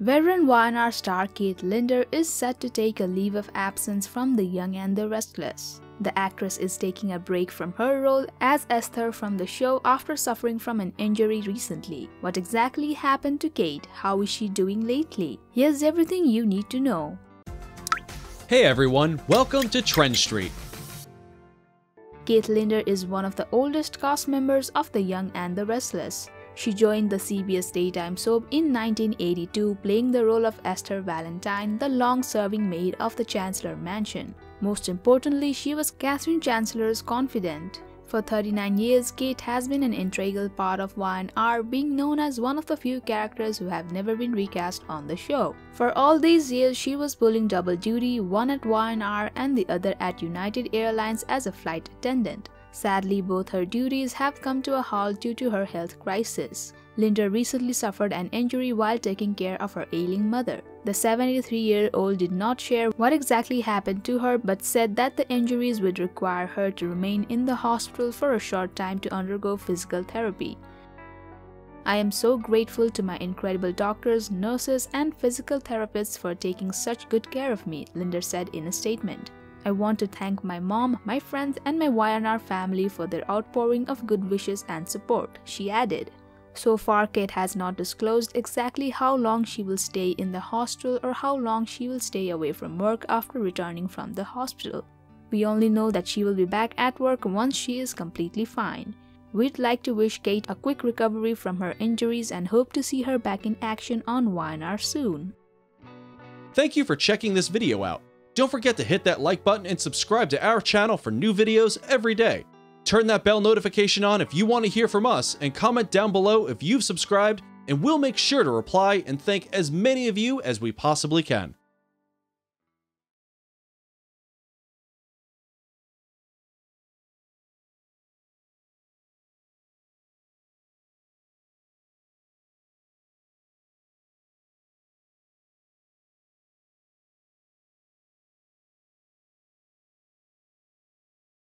Veteran Y&R star Kate Linder is set to take a leave of absence from The Young and the Restless. The actress is taking a break from her role as Esther from the show after suffering from an injury recently. What exactly happened to Kate? How is she doing lately? Here's everything you need to know. Hey everyone, welcome to Trend Street. Kate Linder is one of the oldest cast members of The Young and the Restless. She joined the CBS daytime soap in 1982 playing the role of Esther Valentine, the long-serving maid of the Chancellor Mansion. Most importantly, she was Catherine Chancellor's confidant. For 39 years, Kate has been an integral part of Y&R, being known as one of the few characters who have never been recast on the show. For all these years, she was pulling double duty, one at Y&R and the other at United Airlines as a flight attendant. Sadly, both her duties have come to a halt due to her health crisis. Linder recently suffered an injury while taking care of her ailing mother. The 73-year-old did not share what exactly happened to her but said that the injuries would require her to remain in the hospital for a short time to undergo physical therapy. I am so grateful to my incredible doctors, nurses, and physical therapists for taking such good care of me, Linder said in a statement. I want to thank my mom, my friends, and my Y&R family for their outpouring of good wishes and support, she added. So far, Kate has not disclosed exactly how long she will stay in the hospital or how long she will stay away from work after returning from the hospital. We only know that she will be back at work once she is completely fine. We'd like to wish Kate a quick recovery from her injuries and hope to see her back in action on Y&R soon. Thank you for checking this video out. Don't forget to hit that like button and subscribe to our channel for new videos every day. Turn that bell notification on if you want to hear from us and comment down below if you've subscribed and we'll make sure to reply and thank as many of you as we possibly can.